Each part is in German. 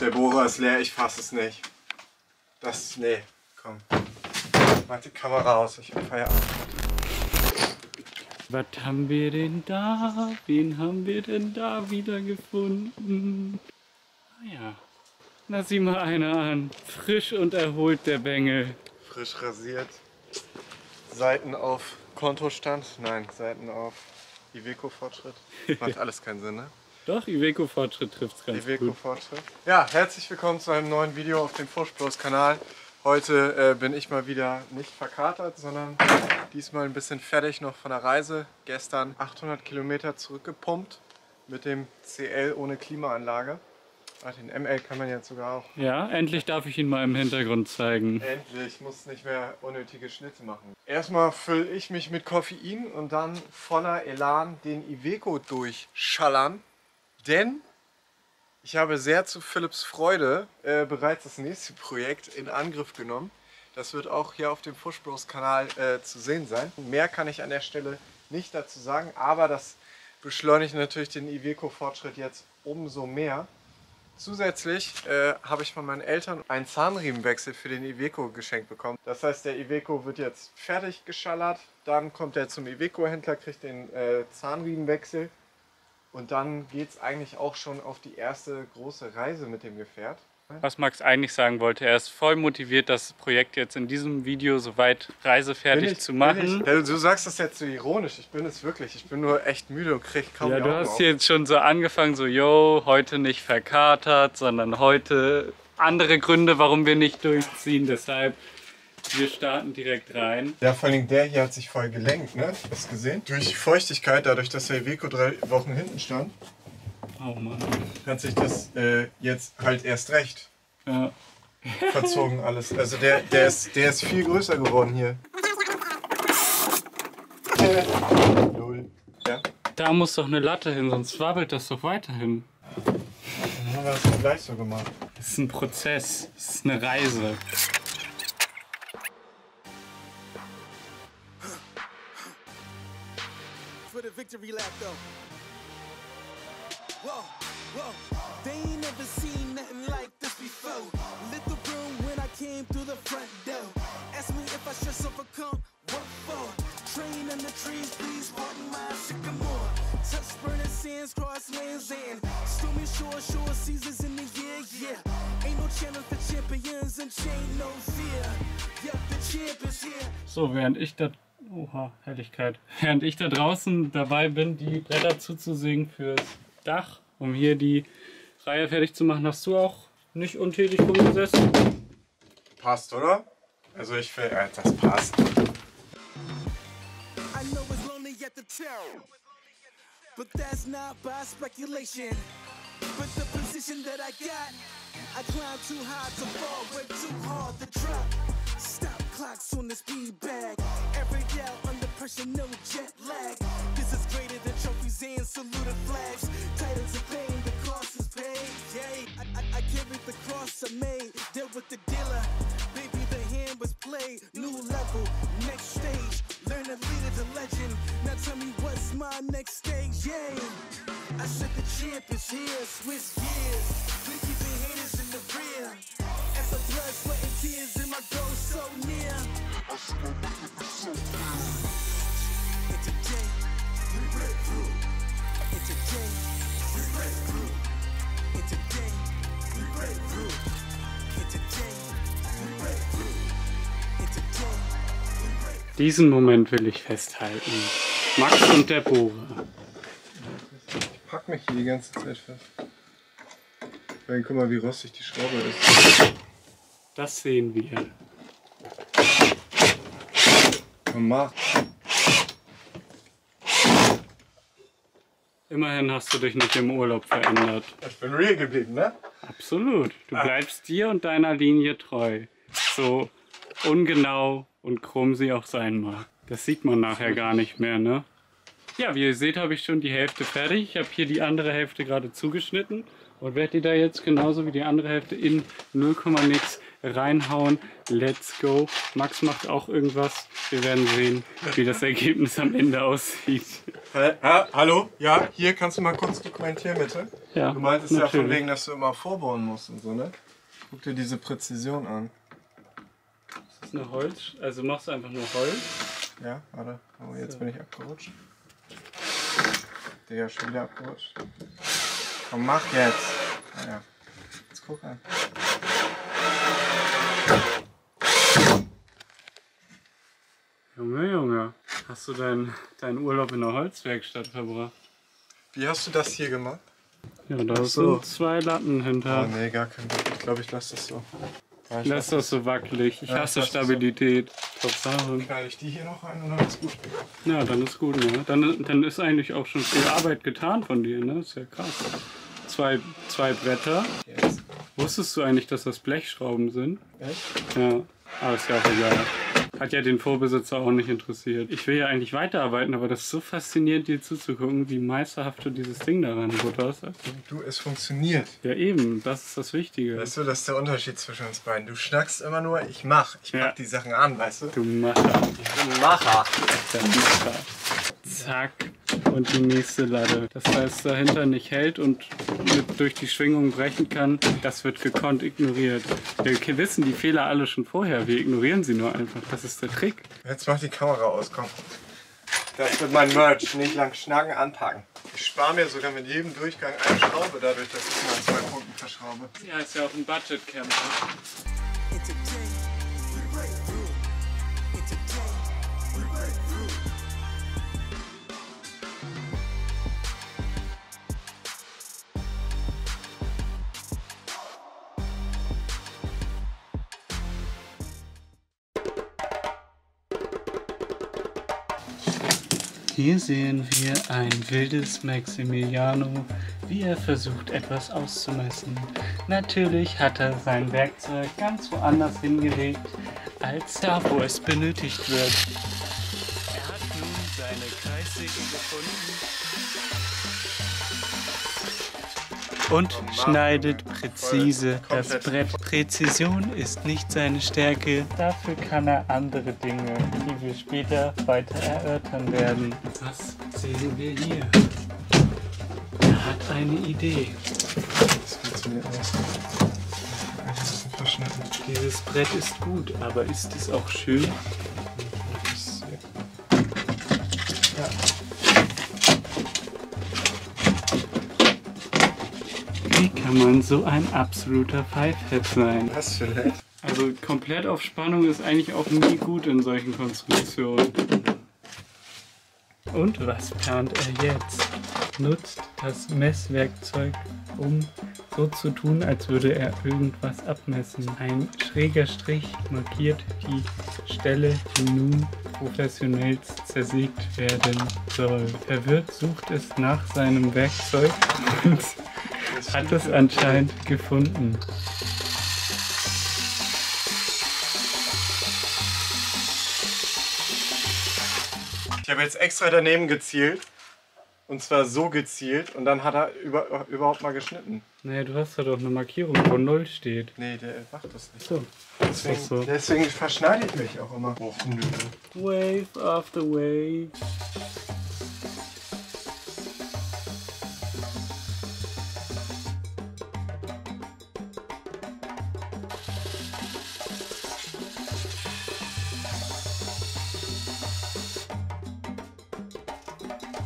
Der Bohrer ist leer, ich fasse es nicht. Das, nee, komm. Mach die Kamera aus, ich hab Feierabend. Was haben wir denn da? Wen haben wir denn da wieder gefunden? Ah ja. Na sieh mal einer an. Frisch und erholt der Bengel. Frisch rasiert. Seiten auf Kontostand. Nein, Seiten auf Iveco-Fortschritt. Macht alles keinen Sinn, ne? Doch, Iveco-Fortschritt trifft's ganz gut. Iveco-Fortschritt. Ja, herzlich willkommen zu einem neuen Video auf dem Fuschblos-Kanal. Heute äh, bin ich mal wieder nicht verkatert, sondern diesmal ein bisschen fertig noch von der Reise. Gestern 800 Kilometer zurückgepumpt mit dem CL ohne Klimaanlage. Ach, den ML kann man jetzt sogar auch. Ja, endlich darf ich ihn mal im Hintergrund zeigen. Endlich, muss nicht mehr unnötige Schnitte machen. Erstmal fülle ich mich mit Koffein und dann voller Elan den Iveco durchschallern. Denn ich habe sehr zu Philipps Freude äh, bereits das nächste Projekt in Angriff genommen. Das wird auch hier auf dem Fush Bros Kanal äh, zu sehen sein. Mehr kann ich an der Stelle nicht dazu sagen, aber das beschleunigt natürlich den Iveco-Fortschritt jetzt umso mehr. Zusätzlich äh, habe ich von meinen Eltern einen Zahnriemenwechsel für den Iveco geschenkt bekommen. Das heißt, der Iveco wird jetzt fertig geschallert, dann kommt er zum Iveco-Händler, kriegt den äh, Zahnriemenwechsel und dann geht es eigentlich auch schon auf die erste große Reise mit dem Gefährt. Was Max eigentlich sagen wollte, er ist voll motiviert, das Projekt jetzt in diesem Video soweit reisefertig ich- zu machen. Ja, du sagst das jetzt so ironisch, ich bin es wirklich. Ich bin nur echt müde und krieg kaum Ja, die du hast auf. jetzt schon so angefangen, so, yo, heute nicht verkatert, sondern heute andere Gründe, warum wir nicht durchziehen. Deshalb, wir starten direkt rein. Ja, vor allem der hier hat sich voll gelenkt, ne? Hast du gesehen? Durch Feuchtigkeit, dadurch, dass der Iveco drei Wochen hinten stand, Oh Mann. hat sich das äh, jetzt halt erst recht Ja. verzogen alles. Also der, der, ist, der ist viel größer geworden hier. Null. Ja, Da muss doch eine Latte hin, sonst wabbelt das doch weiterhin. dann haben wir das gleich so gemacht. Das ist ein Prozess, das ist eine Reise. Victory lap though. Whoa, whoa, they ain't never seen nothing like this before. Lit the room when I came through the front door. Ask me if I should what for? Train in the trees, please my sycamore. Touch burning sands, cross lands, and stormy shore, shore seasons in the year, yeah. Ain't no channel for champions and chain no fear. The champ is here. So, während ich da. Oha, Helligkeit. Während ich da draußen dabei bin, die Bretter zuzusägen fürs Dach, um hier die Reihe fertig zu machen, hast du auch nicht untätig rumgesessen? Passt, oder? Also ich finde, äh, das passt. But that's not by speculation. But the position that I got, I climb too high to fall, way too hard to drop. Stop clocks on the speed bag. Every under pressure, no jet lag. This is greater than trophies and saluted flags. Titles of fame, the cost is paid. Yay, I, I, I carried the cross I made. Dealt with the dealer. Baby, the hand was played. New level, next stage. Learn to lead a legend. Now tell me what's my next stage. Yay. I said the champ is here. Switch gears. We keeping haters in the rear. As the blood, sweat, and tears in my goal so near. Diesen Moment will ich festhalten. Max und der Bohrer. Ich pack mich hier die ganze Zeit fest. Weil, guck mal, wie rostig die Schraube ist. Das sehen wir. Mama. Immerhin hast du dich nicht im Urlaub verändert. Ich bin real geblieben, ne? Absolut. Du bleibst dir und deiner Linie treu. So ungenau und krumm sie auch sein mag. Das sieht man nachher gar nicht mehr, ne? Ja, wie ihr seht, habe ich schon die Hälfte fertig. Ich habe hier die andere Hälfte gerade zugeschnitten und werde die da jetzt genauso wie die andere Hälfte in 0, nix reinhauen. Let's go. Max macht auch irgendwas. Wir werden sehen, wie das Ergebnis am Ende aussieht. Hallo? Ja, hier kannst du mal kurz dokumentieren, bitte. Ja, Du meintest ja von natürlich. wegen, dass du immer vorbauen musst und so, ne? Guck dir diese Präzision an. Das ist eine Holz, also machst du einfach nur Holz. Ja, warte. Oh, jetzt So. bin ich abgerutscht. Digga, schon wieder abgerutscht. Komm, mach jetzt. Naja. Jetzt guck an. Junge, Junge, hast du deinen deinen Urlaub in der Holzwerkstatt verbracht? Wie hast du das hier gemacht? Ja, da so. sind zwei Latten hinter. Oh nee, gar kein Bock. Ich glaube, ich lasse das so. Ja, ich Lass das so wackelig. Ich Ja, hasse ich das so. Stabilität. Top Sache. Knall ich die hier noch ein und dann ist gut. Ja, dann ist gut, ne? Dann, dann ist eigentlich auch schon viel Arbeit getan von dir, ne? Ist ja krass. Zwei, zwei Bretter. Jetzt. Wusstest du eigentlich, dass das Blechschrauben sind? Echt? Ja, aber ist ja auch egal. Hat ja den Vorbesitzer auch nicht interessiert. Ich will ja eigentlich weiterarbeiten, aber das ist so faszinierend, dir zuzugucken, wie meisterhaft du dieses Ding da reinbutterst. Du, es funktioniert. Ja, eben, das ist das Wichtige. Weißt du, das ist der Unterschied zwischen uns beiden. Du schnackst immer nur, ich mach. Ich pack Ja. die Sachen an, weißt du? Du Macher. Ich bin Macher. Der Macher. Zack. Und die nächste Latte. Das heißt, dahinter nicht hält und mit durch die Schwingung brechen kann, das wird gekonnt ignoriert. Wir wissen die Fehler alle schon vorher. Wir ignorieren sie nur einfach. Das ist der Trick. Jetzt mach die Kamera aus, komm. Das wird mein Merch. Nicht lang schnacken, anpacken. Ich spare mir sogar mit jedem Durchgang eine Schraube, dadurch, dass ich mal an zwei Punkten verschraube. Ja, ist ja auch ein Budget-Camper. Hier sehen wir ein wildes Maximiliano, wie er versucht, etwas auszumessen. Natürlich hat er sein Werkzeug ganz woanders hingelegt, als da, wo es benötigt wird. Er hat nun seine Kreissäge gefunden und schneidet präzise das Brett. Präzision ist nicht seine Stärke, dafür kann er andere Dinge, die wir später weiter erörtern werden. Was sehen wir hier? Er hat eine Idee. Das funktioniert nicht. Dieses Brett ist gut, aber ist es auch schön? Kann man so ein absoluter Pfeifhead sein? Was vielleicht? Also komplett auf Spannung ist eigentlich auch nie gut in solchen Konstruktionen. Und was plant er jetzt? Nutzt das Messwerkzeug, um so zu tun, als würde er irgendwas abmessen. Ein schräger Strich markiert die Stelle, die nun professionell zersägt werden soll. Verwirrt sucht es nach seinem Werkzeug und hat es anscheinend gefunden. Ich habe jetzt extra daneben gezielt. Und zwar so gezielt. Und dann hat er über, überhaupt mal geschnitten. Naja, du hast da doch eine Markierung, wo 0 steht. Nee, der macht das nicht. So. Deswegen, so. deswegen verschneide ich mich auch immer. Och, nö. Wave after wave.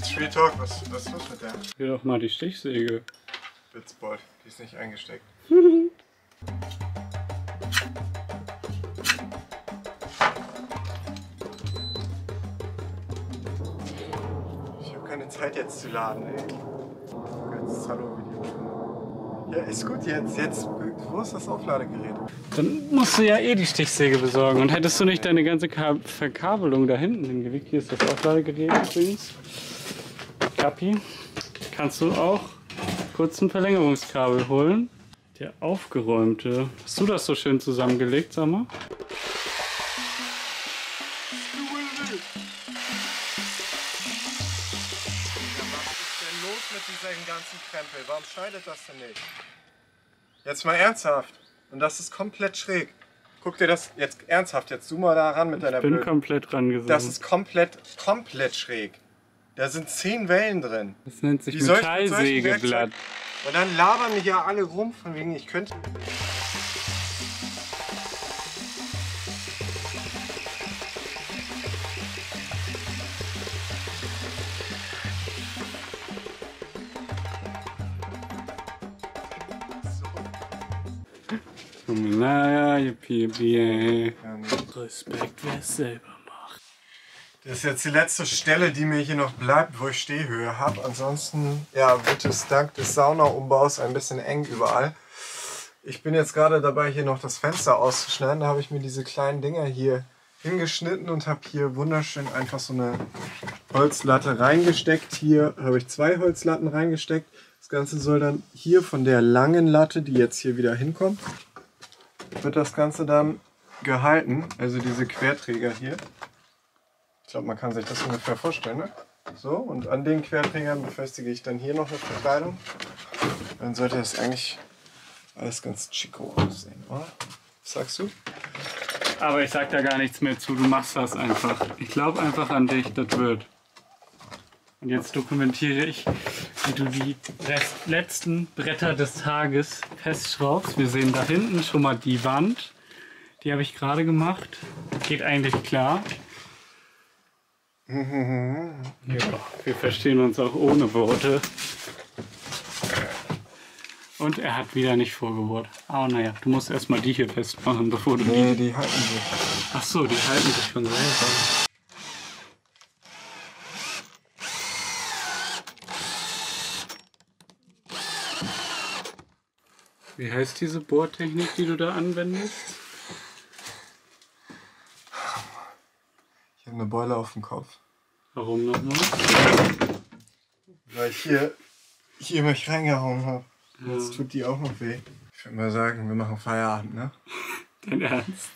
Jetzt Real Talk, was, was ist los mit der? Hier doch mal die Stichsäge. Witzbold, die ist nicht eingesteckt. Ich habe keine Zeit jetzt zu laden, ey. Ganzes Hallo-Video. Ja, ist gut jetzt. Jetzt, wo ist das Aufladegerät? Dann musst du ja eh die Stichsäge besorgen. Und hättest du nicht deine ganze Ka Verkabelung da hinten hingelegt. Hier ist das Aufladegerät übrigens. Kapi, kannst du auch kurz ein Verlängerungskabel holen. Der aufgeräumte. Hast du das so schön zusammengelegt, sag mal? diesen ganzen Krempel? Warum schneidet das denn nicht? Jetzt mal ernsthaft. Und das ist komplett schräg. Guck dir das jetzt ernsthaft, jetzt zoom mal da ran mit ich deiner Ich bin Blöden. komplett rangezogen. Das ist komplett, komplett schräg. Da sind zehn Wellen drin. das nennt sich Metallsägeblatt. Und dann labern mich ja alle rum, von wegen, ich könnte. Naja, yippie, yippie. Respekt, wer selber. Das ist jetzt die letzte Stelle, die mir hier noch bleibt, wo ich Stehhöhe habe. Ansonsten ja, wird es dank des Saunaumbaus ein bisschen eng überall. Ich bin jetzt gerade dabei, hier noch das Fenster auszuschneiden. Da habe ich mir diese kleinen Dinger hier hingeschnitten und habe hier wunderschön einfach so eine Holzlatte reingesteckt. Hier habe ich zwei Holzlatten reingesteckt. Das Ganze soll dann hier von der langen Latte, die jetzt hier wieder hinkommt, wird das Ganze dann gehalten. Also diese Querträger hier. Ich glaube, man kann sich das ungefähr vorstellen. Ne? So, und an den Querträgern befestige ich dann hier noch eine Verkleidung. Dann sollte das eigentlich alles ganz chico aussehen, oder? Was sagst du? Aber ich sag da gar nichts mehr zu, du machst das einfach. Ich glaube einfach an dich, das wird. Und jetzt dokumentiere ich, wie du die letzten Bretter des Tages festschraubst. Wir sehen da hinten schon mal die Wand. Die habe ich gerade gemacht. Geht eigentlich klar. Ja, wir verstehen uns auch ohne Worte. Und er hat wieder nicht vorgebohrt. Aber naja, du musst erstmal die hier festmachen, bevor du die. Nee, die halten sich. Ach so, die halten sich von selber. Wie heißt diese Bohrtechnik, die du da anwendest? Ich habe eine Beule auf dem Kopf. Warum nochmal? Weil ich hier, hier mich reingehauen habe. Ja. Jetzt tut die auch noch weh. Ich würde mal sagen, wir machen Feierabend, ne? Dein Ernst?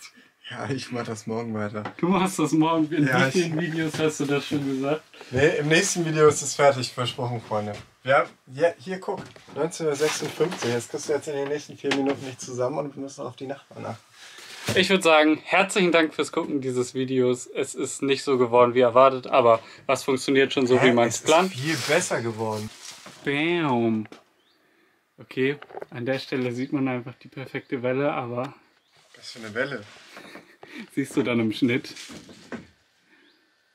Ja, ich mach das morgen weiter. Du machst das morgen. In Ja, vielen Videos hast du das schon gesagt? Nee, im nächsten Video ist es fertig, versprochen, Freunde. Ja, hier, hier guck, 1956. Jetzt kriegst du jetzt in den nächsten vier Minuten nicht zusammen und wir müssen auf die Nachbarn achten. Ich würde sagen, herzlichen Dank fürs Gucken dieses Videos. Es ist nicht so geworden wie erwartet, aber was funktioniert schon so, wie man es es ist plant. viel besser geworden. Bam. Okay, an der Stelle sieht man einfach die perfekte Welle, aber Was für eine Welle. siehst du dann im Schnitt.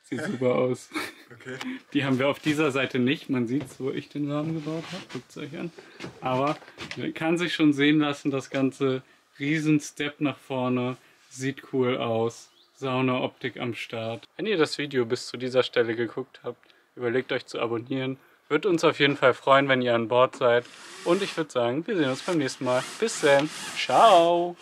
Sieht super aus. Okay. Die haben wir auf dieser Seite nicht. Man sieht wo ich den Rahmen gebaut habe. Guckt es euch an. Aber man kann sich schon sehen lassen, das ganze Riesen-Step nach vorne. Sieht cool aus. Sauna-Optik am Start. Wenn ihr das Video bis zu dieser Stelle geguckt habt, überlegt euch zu abonnieren. Wird uns auf jeden Fall freuen, wenn ihr an Bord seid. Und ich würde sagen, wir sehen uns beim nächsten Mal. Bis dann. Ciao.